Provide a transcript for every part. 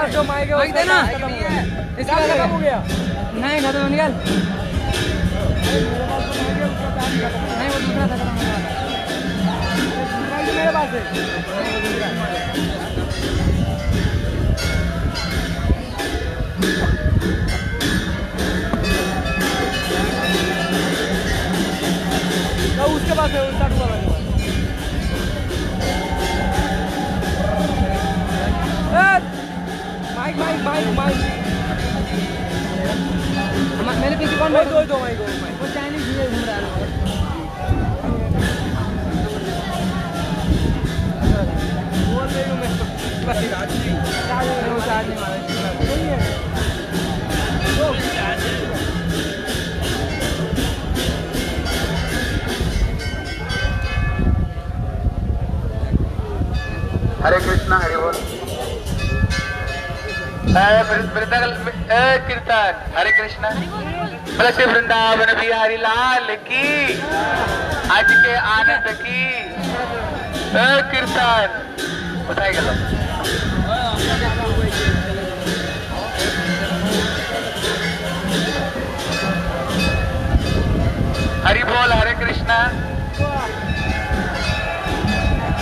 पास जो माइक है देना इसका खत्म हो गया। नहीं खत्म निकल। नहीं वो दूसरा था। तो मेरे पास है। तो उसके पास है उसका टुकड़ा मेरे पास। माइक माइक माइक माइक मैंने पीछे कौन दो दो दो माइक वो चाइनीज़ हीरो घूम रहा है बोल रही हूँ मैं बस आज नहीं वो चार्ज नहीं मारा कीर्तन। हरे कृष्णा। श्री वृंदावन बिहारी लाल की। आज के आनंद की। कीर्तन। बताई गलो हरि बोल, हरे कृष्णा।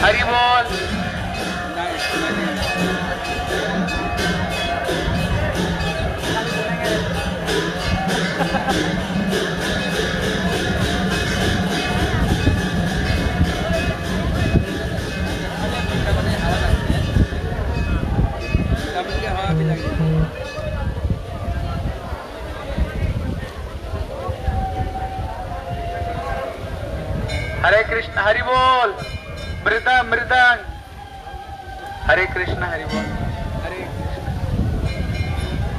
हरि बोल। हरे कृष्ण, हरि बोल। मृदा मृदंग हरे कृष्ण, हरि बोल। हरे कृष्ण।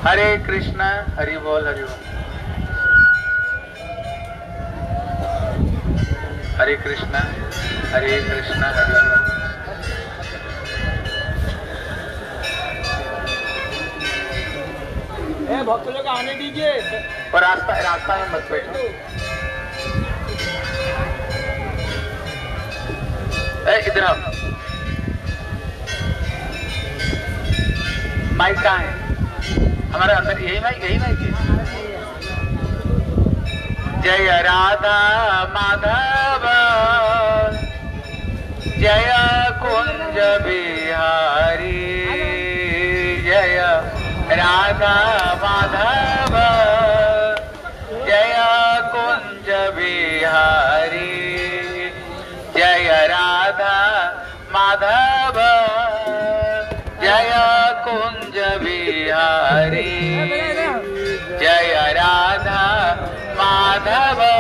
हरे कृष्ण, हरि बोल हरि बोल। हरे कृष्ण हरे कृष्ण हरि ए भक्त लोग आने दीजिए। और रास्ता रास्ता में मत बैठो। इधर आओ। माइक कहाँ है? हमारे अंदर यही माइक यही माइक है? जय राधा माधव। जय कुंज बिहारी। जय राधा माधव। जय कुंज बिहारी। जय राधा माधव। जय कुंज बिहारी। माधव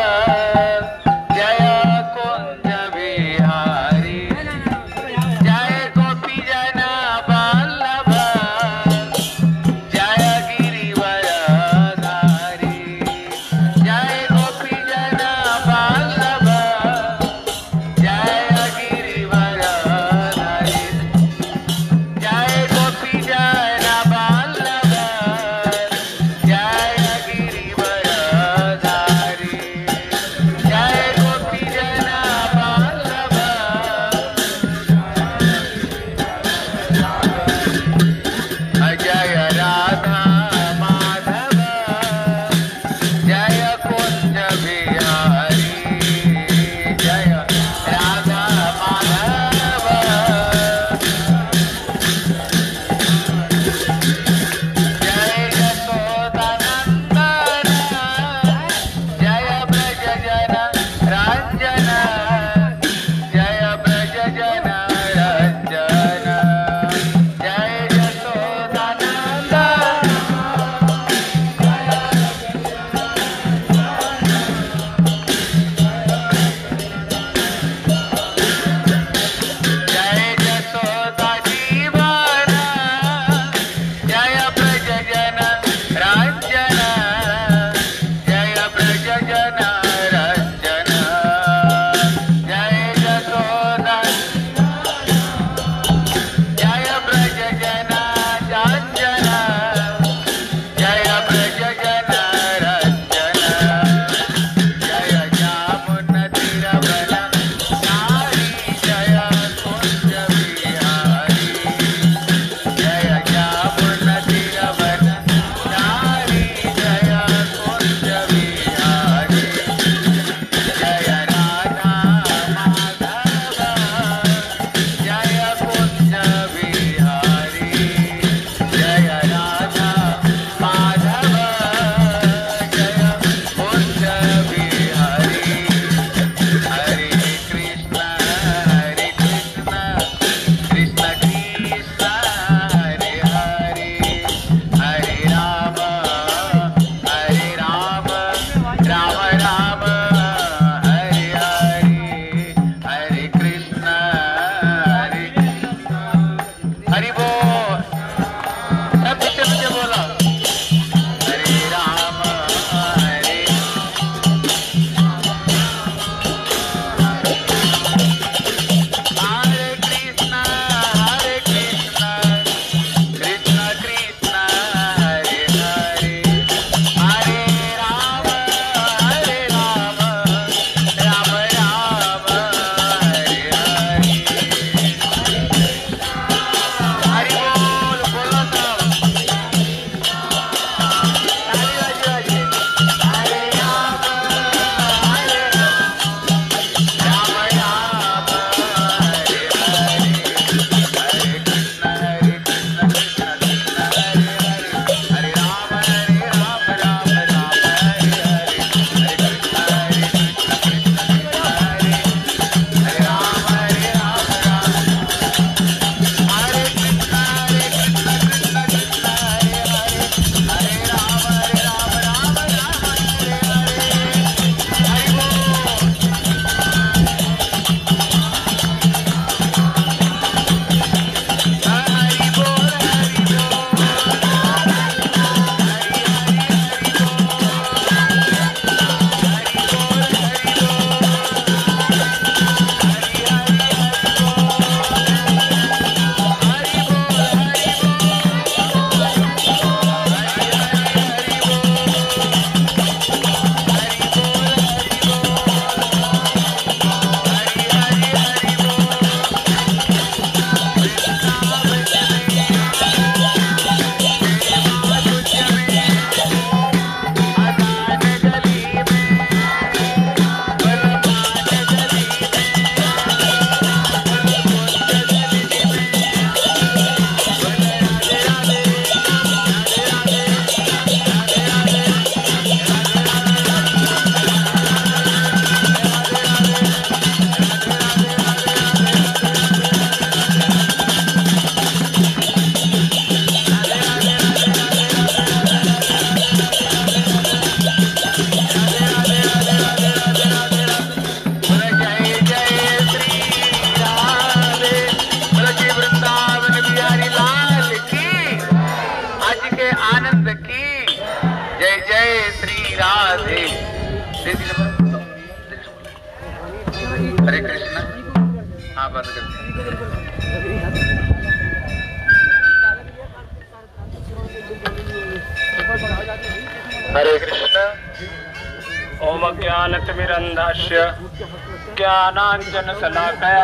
ज्ञानाञ्जनशलाकया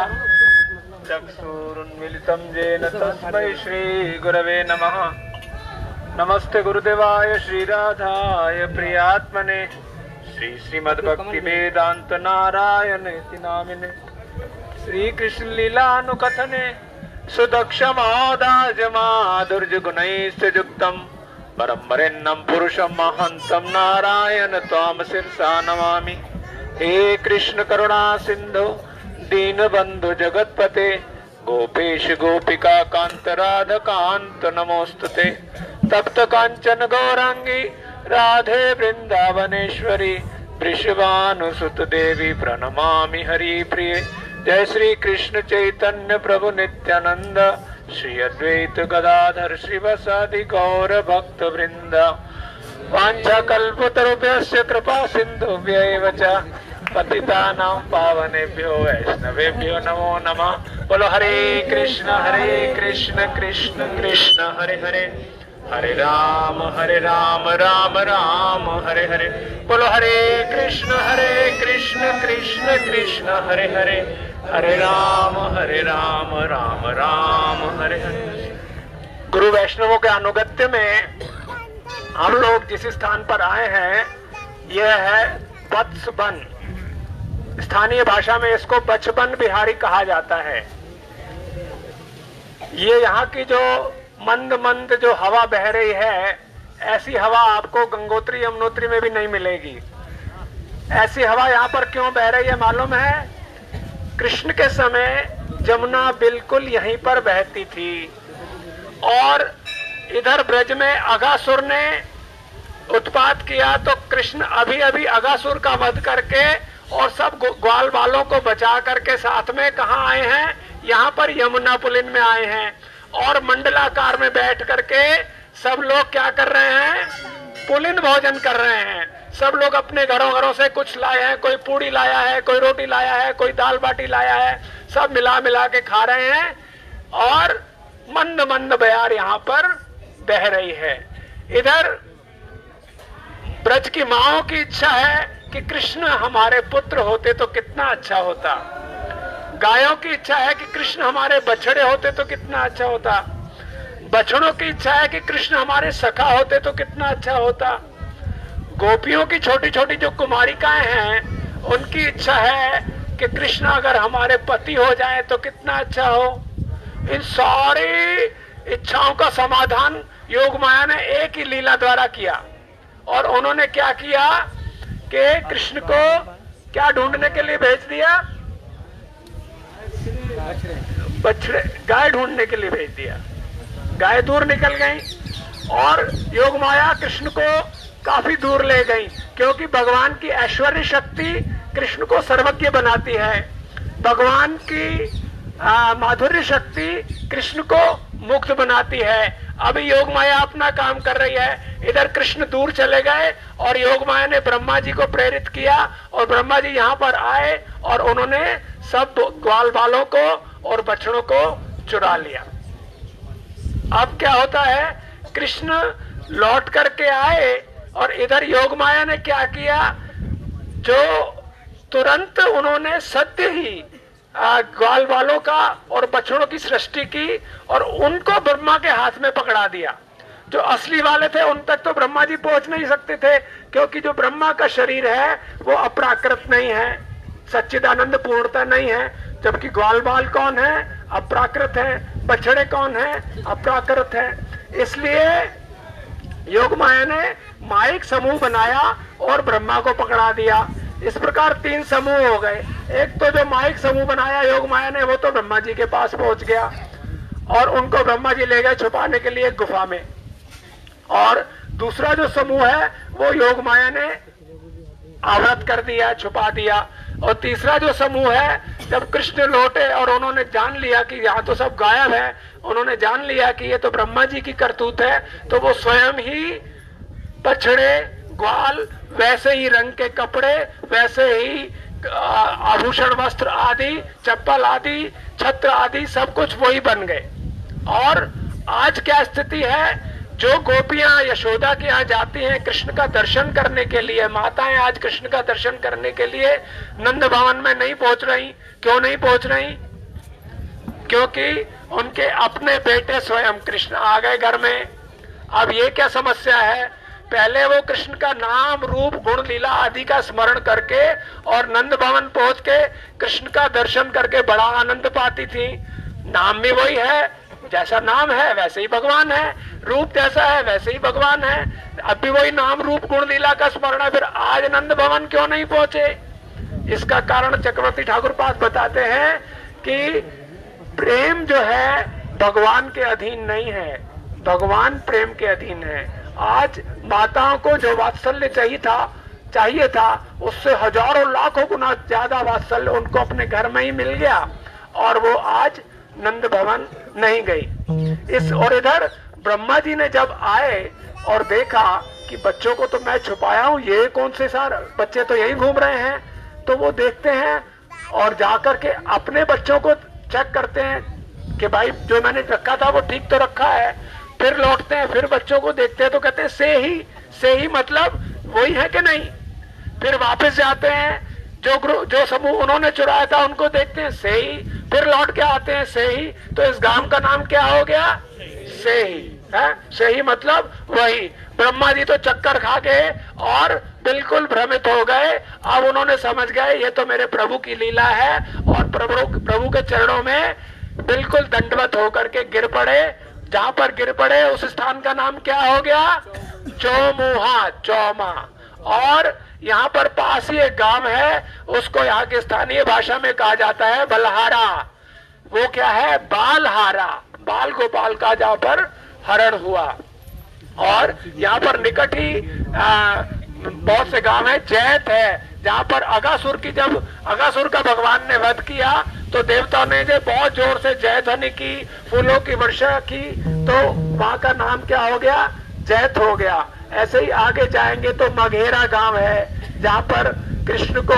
चक्षुरुन्मिलितं येन तस्मै श्रीगुरवे नमः। नमस्ते गुरुदेवाय श्रीराधाय प्रियात्मने। श्री श्रीमद्भक्तिवेदान्त नारायण इति नामिने श्रीकृष्ण लीलानुकथने सुदक्षमादाज माधुर्यगुणैश्च युक्तम् परं वरेण्यं पुरुषं महन्तं नारायण त्वां शिरसा नमामि। हे कृष्ण करुणा सिन्धु दीनबन्धु जगत्पते, गोपेश गोपिका कान्त राधकान्त नमोऽस्तुते तप्त काञ्चन गौराङ्गी राधे वृन्दावनेश्वरी वृषभानुसुत देवी प्रणमामि हरिप्रिये। जय श्री कृष्ण चैतन्य प्रभु नित्यानंद, श्री अद्वैत गदाधर श्रीवसादि गौर भक्त वृंद। वांछा कल्पतरुभ्यस्य कृपा सिंधुभ्यैव च। पतितानां पावनेभ्यो वैष्णवेभ्यो नमो नमः। बोलो, हरे कृष्ण हरे कृष्ण कृष्ण कृष्ण, हरे हरे। हरे राम हरे राम राम राम, हरे हरे। बोलो, हरे कृष्ण हरे कृष्ण कृष्ण कृष्ण, हरे हरे। हरे राम हरे राम राम राम, हरे हरे। गुरु वैष्णवों के अनुगत्य में हम लोग जिस स्थान पर आए हैं, यह है वत्सबन स्थानीय भाषा में इसको बचपन बिहारी कहा जाता है। ये यहाँ की जो मंद मंद जो हवा बह रही है, ऐसी हवा आपको गंगोत्री, यमुनोत्री में भी नहीं मिलेगी। ऐसी हवा यहाँ पर क्यों बह रही है मालूम है? कृष्ण के समय जमुना बिल्कुल यहीं पर बहती थी और इधर ब्रज में अगासुर ने उत्पात किया तो कृष्ण अभी अभी अगासुर का वध करके और सब ग्वाल बालों को बचा करके साथ में कहा आए हैं? यहाँ पर यमुना पुलिन में आए हैं। और मंडलाकार में बैठ करके सब लोग क्या कर रहे हैं? पुलिन भोजन कर रहे हैं। सब लोग अपने घरों घरों से कुछ लाए हैं। कोई पूड़ी लाया है, कोई रोटी लाया है, कोई दाल बाटी लाया है। सब मिला मिला के खा रहे हैं। और मंद मंद बयार यहाँ पर बह रही है। इधर ब्रज की माओ की इच्छा है। कि कृष्ण हमारे पुत्र होते तो कितना अच्छा होता। गायों की इच्छा है कि कृष्ण हमारे बछड़े होते तो कितना अच्छा होता। बछड़ों की इच्छा है कि कृष्ण हमारे सखा होते तो कितना अच्छा होता। गोपियों की छोटी छोटी जो कुमारिकाएँ हैं, उनकी इच्छा है कि कृष्ण अगर हमारे पति हो जाए तो कितना अच्छा हो। इन सारी इच्छाओं का समाधान योग माया ने एक ही लीला द्वारा किया। और उन्होंने क्या किया? कि कृष्ण को क्या ढूँढने के लिए भेज दिया? बछड़े, गाय ढूँढने के लिए भेज दिया। गाय दूर निकल गई और योग माया कृष्ण को काफ़ी दूर ले गई, क्योंकि भगवान की ऐश्वर्य शक्ति कृष्ण को सर्वज्ञ बनाती है। भगवान की माधुर्य शक्ति कृष्ण को मुक्त बनाती है। अभी योग माया अपना काम कर रही है। इधर कृष्ण दूर चले गए और योग माया ने ब्रह्मा जी को प्रेरित किया और ब्रह्मा जी यहाँ पर आए और उन्होंने सब ग्वाल बालों को और बछड़ों को चुरा लिया। अब क्या होता है? कृष्ण लौट करके आए और इधर योग माया ने क्या किया? जो तुरंत उन्होंने सत्य ही ग्वाल वालों का और बछड़ों की सृष्टि की और उनको ब्रह्मा के हाथ में पकड़ा दिया। जो असली वाले थे, उन तक तो ब्रह्मा जी पहुँच नहीं सकते थे, क्योंकि जो ब्रह्मा का शरीर है, वो अपराकृत नहीं है, सच्चिदानंद पूर्णता नहीं है, जबकि ग्वाल बाल कौन है? अपराकृत है। बछड़े कौन है? अपराकृत है। इसलिए योग माया ने माइक समूह बनाया और ब्रह्मा को पकड़ा दिया। इस प्रकार तीन समूह हो गए। एक तो जो माइक समूह बनाया, योग माया ने, वो तो ब्रह्मा जी के पास पहुँच गया और उनको ब्रह्मा जी ले गए छुपाने के लिए गुफा में। और दूसरा जो समूह है, वो योग माया ने आवृत कर दिया, छुपा दिया। और तीसरा जो समूह है, जब कृष्ण लौटे और उन्होंने जान लिया कि यहाँ तो सब गायब है, उन्होंने जान लिया कि ये तो ब्रह्मा जी की करतूत है तो वो स्वयं ही बछड़े ग्वाल वैसे ही रंग के कपड़े, वैसे ही आभूषण, वस्त्र आदि, चप्पल आदि, छत्र आदि, सब कुछ वही बन गए। और आज क्या स्थिति है? जो गोपियाँ यशोदा के यहाँ जाती हैं कृष्ण का दर्शन करने के लिए, माताएँ आज कृष्ण का दर्शन करने के लिए नंद भवन में नहीं पहुँच रही। क्यों नहीं पहुँच रही? क्योंकि उनके अपने बेटे स्वयं कृष्ण आ गए घर में। अब ये क्या समस्या है? पहले वो कृष्ण का नाम, रूप, गुण, लीला आदि का स्मरण करके और नंद भवन पहुँच के कृष्ण का दर्शन करके बड़ा आनंद पाती थी। नाम भी वही है, जैसा नाम है, वैसे ही भगवान है। रूप जैसा है, वैसे ही भगवान है। अब भी वही नाम, रूप, गुण, लीला का स्मरण है, फिर आज नंद भवन क्यों नहीं पहुँचे? इसका कारण चक्रवर्ती ठाकुर पास बताते हैं कि प्रेम जो है, भगवान के अधीन नहीं है। भगवान प्रेम के अधीन है। आज माताओं को जो वात्सल्य चाहिए था चाहिए था उससे हज़ारों लाखों गुना ज़्यादा वात्सल्य उनको अपने घर में ही मिल गया और वो आज नंद भवन नहीं गई। इस और इधर ब्रह्मा जी ने जब आए और देखा कि बच्चों को तो मैं छुपाया हूँ ये कौन से सार बच्चे तो यही घूम रहे हैं तो वो देखते हैं और जाकर के अपने बच्चों को चेक करते हैं कि भाई जो मैंने रखा था वो ठीक तो रखा है फिर लौटते हैं, फिर बच्चों को देखते हैं तो कहते हैं, से ही से ही मतलब वही है कि नहीं? फिर वापस जाते हैं, जो ग्रुप जो समूह उन्होंने चुराया था, उनको देखते हैं, से ही। फिर लौट के आते हैं, से ही। तो इस गाँव का नाम क्या हो गया? से ही, है? से ही मतलब वही। ब्रह्मा जी तो चक्कर खा गए और बिल्कुल भ्रमित हो गए। अब उन्होंने समझ गए, ये तो मेरे प्रभु की लीला है। और प्रभु प्रभु के चरणों में बिल्कुल दंडवत होकर के गिर पड़े। जहाँ पर गिर पड़े, उस स्थान का नाम क्या हो गया? चौमुहा, चौमा। और यहाँ पर पास ही एक गाँव है, उसको यहाँ के स्थानीय भाषा में कहा जाता है बलहारा। वो क्या है? बालहारा। बाल गोपाल का जहाँ पर हरण हुआ। और यहाँ पर निकट ही बहुत से गाँव है, जैत है, जहाँ पर अगासुर की जब अगासुर का भगवान ने वध किया तो देवताओं ने जो बहुत ज़ोर से जय ध्वनि की, फूलों की, वर्षा की तो वहाँ का नाम क्या हो गया? जैत हो गया। ऐसे ही आगे जाएँगे तो मघेरा गाँव है, जहाँ पर कृष्ण को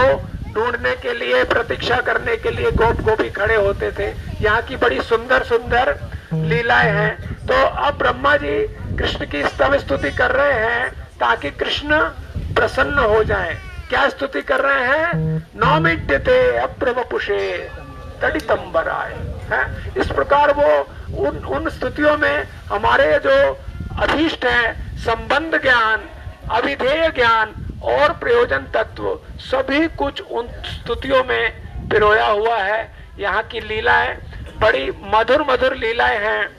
ढूँढने के लिए, प्रतीक्षा करने के लिए गोप गोपी खड़े होते थे। यहाँ की बड़ी सुंदर सुंदर लीलाएँ हैं। तो अब ब्रह्मा जी कृष्ण की स्तव स्तुति कर रहे हैं, ताकि कृष्ण प्रसन्न हो जाए। क्या स्तुति कर रहे हैं? नौमिड्यते अप्रवपुषे तड़ितंबराय। है? इस प्रकार वो उन उन स्तुतियों में हमारे जो अभीष्ट है, संबंध ज्ञान, अभिधेय ज्ञान और प्रयोजन तत्व, सभी कुछ उन स्तुतियों में पिरोया हुआ है। यहाँ की लीलाएँ बड़ी मधुर मधुर लीलाएँ हैं।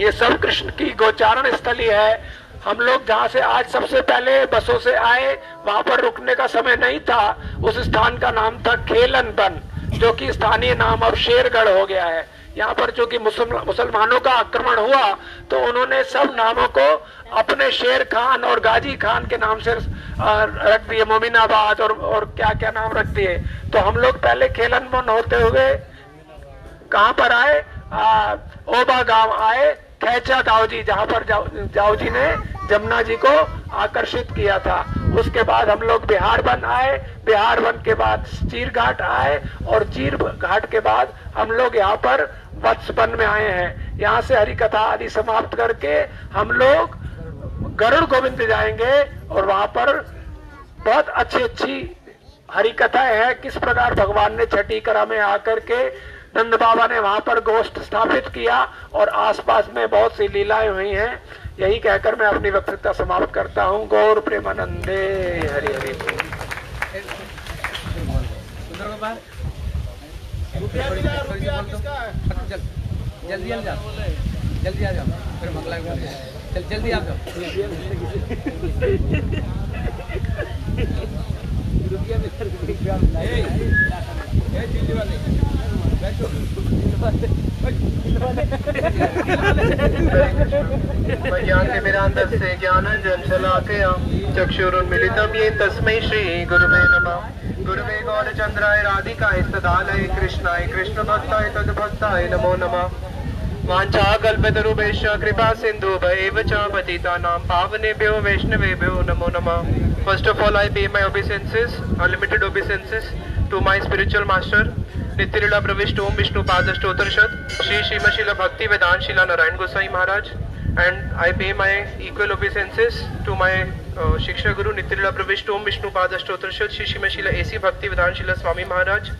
ये सब कृष्ण की गोचारण स्थली है। हम लोग जहाँ से आज सबसे पहले बसों से आए वहाँ पर रुकने का समय नहीं था। उस स्थान का नाम था खेलन बन जो कि स्थानीय नाम अब शेरगढ़ हो गया है। यहाँ पर जो कि मुसलमानों का आक्रमण हुआ तो उन्होंने सब नामों को अपने शेर खान और गाजी खान के नाम से रख दिए मोमिनाबाद और और क्या क्या नाम रख दिए। तो हम लोग पहले खेलन बन होते हुए कहाँ पर आए? आ, ओबा गाँव आए खेचा दाऊ जी जहाँ पर जाऊ जी ने जमुना जी को आकर्षित किया था। उसके बाद हम लोग बिहार वन आए। बिहार वन के बाद चीर घाट आए और चीर घाट के बाद हम लोग यहाँ पर वत्स वन में आए हैं। यहाँ से हरी कथा आदि समाप्त करके हम लोग गरुड़ गोविंद जाएँगे और वहाँ पर बहुत अच्छी अच्छी हरी कथाएँ है। किस प्रकार भगवान ने छठी करा में आकर के नंद बाबा ने वहाँ पर गोष्ठ स्थापित किया और आसपास में बहुत सी लीलाएँ हुई हैं। यही कहकर मैं अपनी वक्तृता समाप्त करता हूँ। गौर प्रेमानंदे हरि हरि। जल्दी आ जाओ। जल्दी आ जाओ। फिर मंगला चल जल्दी आ जाओ। ज्ञानतिमिरान्धः से ज्ञानञ्जनशलाकया चक्षुरुन्मिलितं ये तस्मै श्रीगुरुवे नमः। गुरुवे गौरचन्द्राय राधिकाय सदालय कृष्णाय कृष्णभक्ताय तद्भक्ताय नमो नमः। वाञ्छाकल्पतरुभेश्च कृपा सिन्धु एव च पतितानां पावनेभ्यो वैष्णवेभ्यो नमो नमः। First of all, I pay my obeisances, unlimited obeisances to my spiritual master, नित्यलीला प्रविष्ट ओम विष्णु पाद अष्टोत्तरषद श्री श्रीमशील भक्ति वेदांत शिला नारायण गोसाई Maharaj. And I pay my equal obeisances to my shiksha guru Nityalila प्रविष्ट ओम विष्णु पाद अष्टोत्तरषद Shri श्रीमशील AC Bhakti Vedanta Shila Swami Maharaj.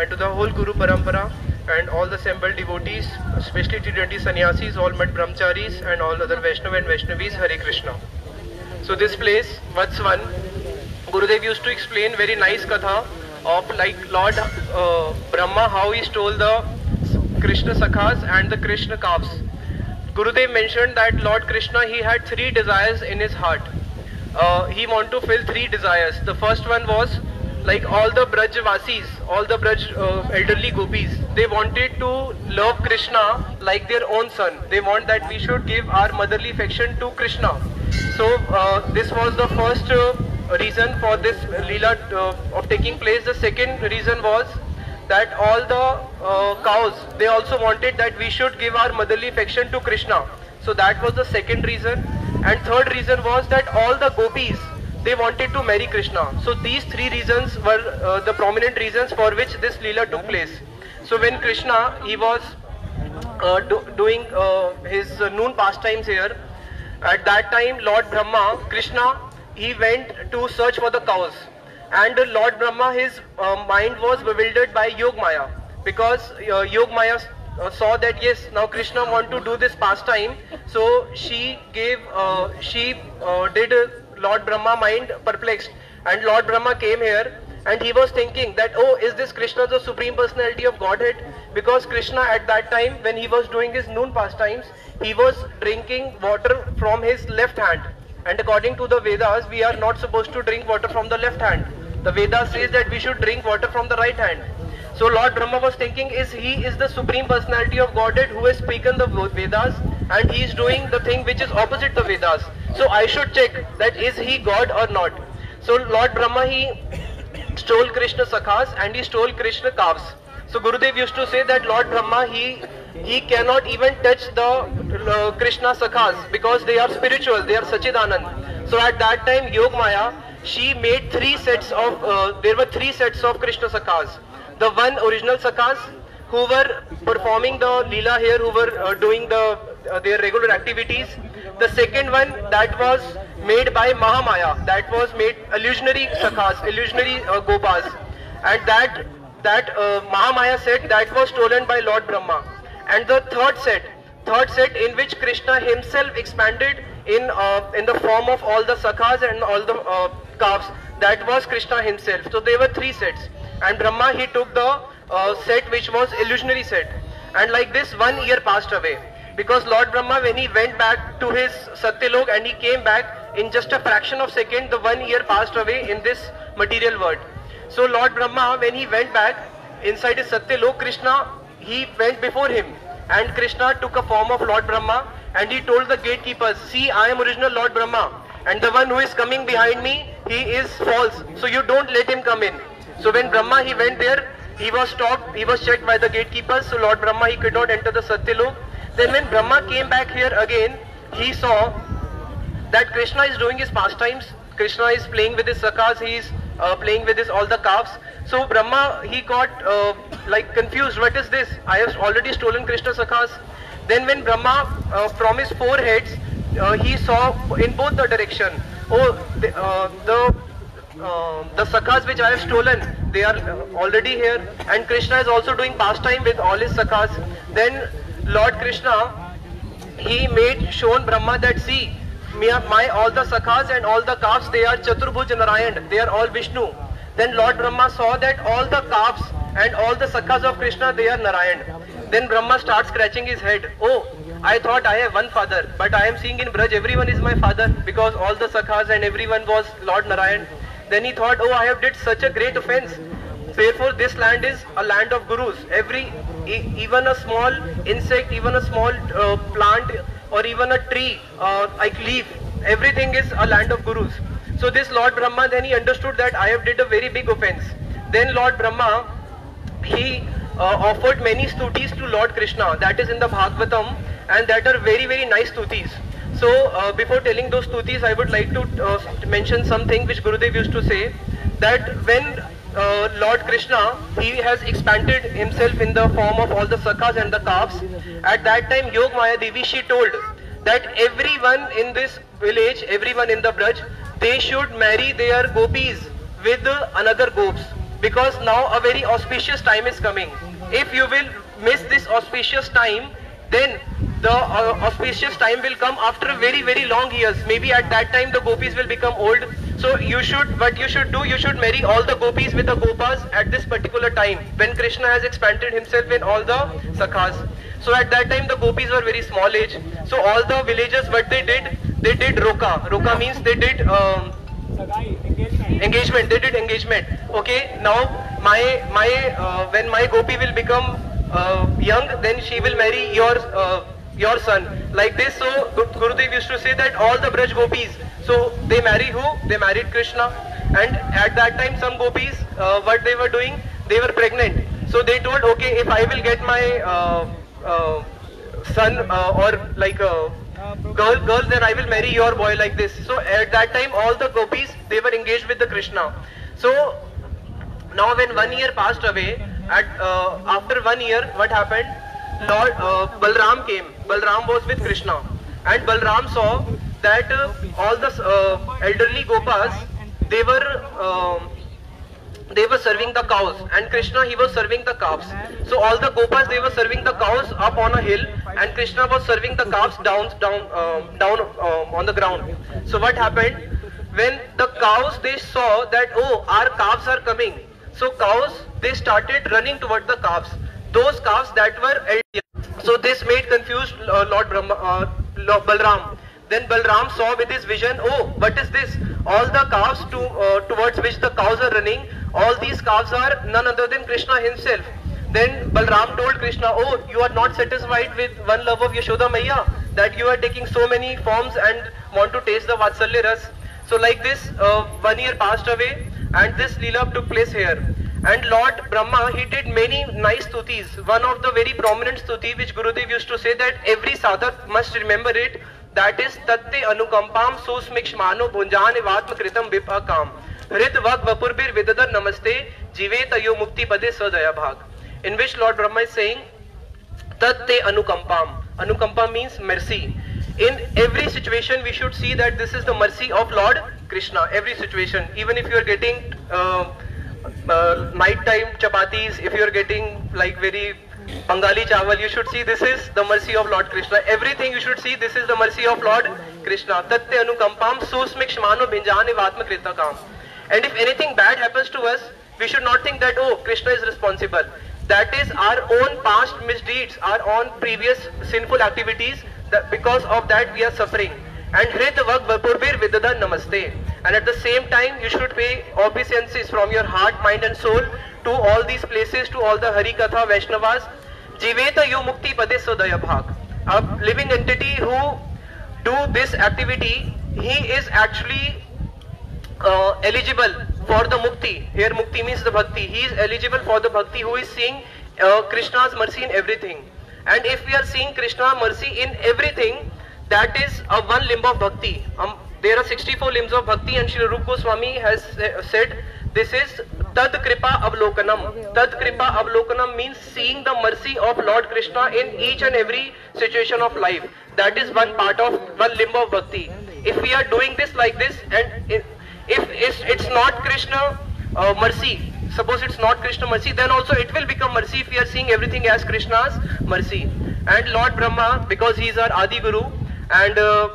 And to the whole guru parampara and all the assembled devotees specially T twenty sannyasis all math brahmacharis and all other Vaishnava and Vaishnavis Hare Krishna so this place one Gurudev use to explain very nice katha of like Lord uh, Brahma, how he stole the Krishna Sakhas and the Krishna calves. Gurudev mentioned that Lord Krishna, he had three desires in his heart. Uh, he wanted to fill three desires. The first one was like all the Brajvasis, all the Braj uh, elderly gopis, they wanted to love Krishna like their own son. They want that we should give our motherly affection to Krishna. So uh, this was the first uh, reason for this Leela uh, of taking place. The second reason was that all the uh, cows, they also wanted that we should give our motherly affection to Krishna. So that was the second reason. And third reason was that all the gopis, they wanted to marry Krishna. So these three reasons were uh, the prominent reasons for which this Leela took place. So when Krishna, he was uh, do, doing uh, his uh, noon pastimes here, at that time Lord Brahma, Krishna, he went to search for the cows. And Lord Brahma, his uh, mind was bewildered by Yog Maya because uh, Yog Maya uh, saw that yes, now Krishna want to do this pastime. So she gave, uh, she uh, did Lord Brahma mind perplexed. And Lord Brahma came here and he was thinking that, oh, is this Krishna the Supreme Personality of Godhead? Because Krishna at that time, when he was doing his noon pastimes, he was drinking water from his left hand. And according to the Vedas, we are not supposed to drink water from the left hand. The Vedas says that we should drink water from the right hand. So Lord Brahma was thinking, is he is the supreme personality of Godhead who has spoken the Vedas and he is doing the thing which is opposite the Vedas. So I should check that is he God or not. So Lord Brahma he stole Krishna Sakhas and he stole Krishna calves. So Gurudev used to say that Lord Brahma he he cannot even touch the uh, Krishna Sakhas because they are spiritual, they are Sachidanand. So at that time Yog Maya she made three sets of uh, there were three sets of Krishna Sakhas. The one original Sakhas who were performing the Leela here, who were uh, doing the uh, their regular activities. The second one that was made by Mahamaya, that was made illusionary sakhas, illusionary uh, gopas, and that that uh, Mahamaya set that was stolen by Lord Brahma. And the third set, third set in which Krishna himself expanded in uh, in the form of all the sakhas and all the uh, calves, that was Krishna himself. So there were three sets, and Brahma he took the uh, set which was illusionary set, and like this one year passed away because Lord Brahma when he went back to his Satyalok and he came back in just a fraction of second the one year passed away in this material world. So Lord Brahma when he went back inside his Satyalok Krishna he went before him. And Krishna took a form of Lord Brahma and he told the gatekeepers see I am original Lord Brahma and the one who is coming behind me he is false. So you don't let him come in. So when Brahma he went there he was stopped he was checked by the gatekeepers. So Lord Brahma he could not enter the Satyalok then when Brahma came back here again, he saw that Krishna is doing his pastimes. Krishna is playing with his sakhas, he is uh, playing with his all the calves. So Brahma, he got uh, like confused. What is this? I have already stolen Krishna sakhas. Then when Brahma uh, from his four heads, uh, he saw in both the direction. Oh, the, uh, the uh, the sakhas which I have stolen, they are already here, and Krishna is also doing pastime with all his sakhas. Then Lord Krishna, he made shown Brahma that see, my all the sakhas and all the calves, they are Chaturbhuj Narayan, they are all Vishnu. Then Lord Brahma saw that all the calves and all the sakhas of Krishna, they are Narayan. Then Brahma starts scratching his head. Oh, I thought I have one father, but I am seeing in Braj everyone is my father because all the sakhas and everyone was Lord Narayan. Then he thought, oh, I have did such a great offense. Therefore, this land is a land of gurus. Every, even a small insect, even a small uh, plant, or even a tree, uh, like leaf, everything is a land of gurus. So this Lord Brahma, then he understood that I have did a very big offense. Then Lord Brahma, he uh, offered many stutis to Lord Krishna. That is in the Bhagavatam, and that are very very nice stutis. So uh, before telling those stutis, I would like to uh, mention something which Gurudev used to say that when uh, Lord Krishna, he has expanded himself in the form of all the sakhas and the calves. At that time, Yog Maya Devi, she told that everyone in this village, everyone in the Braj, they should marry their gopis with another gopes because now a very auspicious time is coming. If you will miss this auspicious time, then the uh, auspicious time will come after very very long years. Maybe at that time the gopis will become old. So you should, what you should do, you should marry all the gopis with the gopas at this particular time when Krishna has expanded himself in all the sakhas. So at that time the gopis were very small age. So all the villagers, what they did, they did roka. Roka means they did um, engagement. They did engagement. Okay. Now my my uh, when my gopi will become uh, young, then she will marry your uh, your son. Like this. So Gu- Gurudev used to say that all the Braj gopis. So they marry who? They married Krishna. And at that time, some gopis, uh, what they were doing, they were pregnant. So they told, okay, if I will get my uh, uh, son uh, or like a girl, girl, then I will marry your boy like this. So at that time, all the gopis they were engaged with the Krishna. So now when one year passed away, at uh, after one year, what happened? Lord uh, Balram came. Balram was with Krishna, and Balram saw that uh, all the uh, elderly gopas they were. um they were serving the cows. And krishna he was serving the calves. So all the gopas they were serving the cows up on a hill. And krishna was serving the calves down down um, down um, on the ground. So what happened? When the cows they saw that oh our calves are coming. So cows they started running toward the calves those calves that were elderly. so this made confused uh, lord Brahma, uh, lord balram then Balram saw with his vision, oh, what is this? All the calves to, uh, towards which the cows are running, all these calves are none other than Krishna himself. Then Balram told Krishna, oh, you are not satisfied with one love of Yashoda Maya, that you are taking so many forms and want to taste the Vatsalya Ras. So like this, uh, one year passed away and this Leela took place here. And Lord Brahma, he did many nice stutis. One of the very prominent stuti which Gurudev used to say that every sadhak must remember it, that is Tatte Anukampam Susmikshmano Bhunjan Evatma Kritam Vipakam. Hrid Vag Vapurbir Vidadar Namaste Jive Tayo Mukti Pade Sadaya Bhag. In which Lord Brahma is saying, Tatte Anukampam. Anukampa means mercy. In every situation, we should see that this is the mercy of Lord Krishna. Every situation, even if you are getting uh, uh, nighttime chapatis, if you are getting like very Bengali chawal, you should see this is the mercy of Lord Krishna. Everything you should see this is the mercy of Lord Krishna. Tatte anukampam susmikshmano binjane vatma kritakam. And if anything bad happens to us, we should not think that oh Krishna is responsible. That is our own past misdeeds, our own previous sinful activities. That because of that we are suffering. And Hrit Vag Vapurbir Vidada Namaste. And at the same time, you should pay obeisances from your heart, mind, and soul to all these places, to all the Hari Katha Vaishnavas. Jiveta Yu Mukti Pade Sodaya Bhag. A living entity who do this activity, he is actually uh, eligible for the mukti. Here mukti means the bhakti. He is eligible for the bhakti who is seeing uh, Krishna's mercy in everything. And if we are seeing Krishna's mercy in everything, that is a one limb of bhakti. Um, there are 64 limbs of bhakti and Srila Rupa Goswami has uh, said this is Tad Kripa Avlokanam. Tad Kripa Avlokanam means seeing the mercy of Lord Krishna in each and every situation of life. That is one part of one limb of bhakti. If we are doing this like this and if, if it's, it's not Krishna uh, mercy, suppose it's not Krishna mercy, then also it will become mercy if we are seeing everything as Krishna's mercy. And Lord Brahma, because he is our Adi Guru, and uh,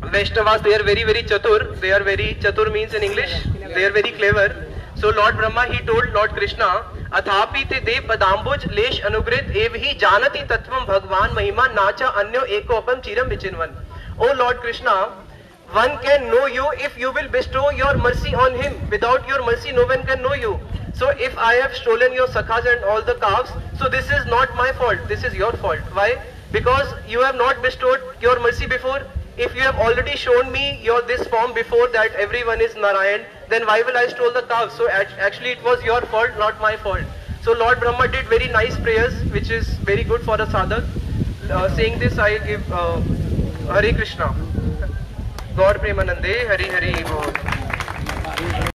Vaishnavas, they are very, very chatur. They are very, chatur means in English, they are very clever. So Lord Brahma, he told Lord Krishna, अथापि ते देव पदाम्बुज लेश अनुग्रहित एव ही जानति तत्वम भगवान महिमा नाचा अन्यो एकोपम चिरम विचिन्वन O Lord Krishna one can know you if you will bestow your mercy on him without your mercy no one can know you so if i have stolen your sakhas and all the calves so this is not my fault this is your fault why because you have not bestowed your mercy before. If you have already shown me your this form before that everyone is Narayan, then why will I stole the cow? So actually it was your fault, not my fault. So Lord Brahma did very nice prayers, which is very good for a sadhak. Uh, saying this, I give uh, Hare Krishna. God Premanande, Hari Hari.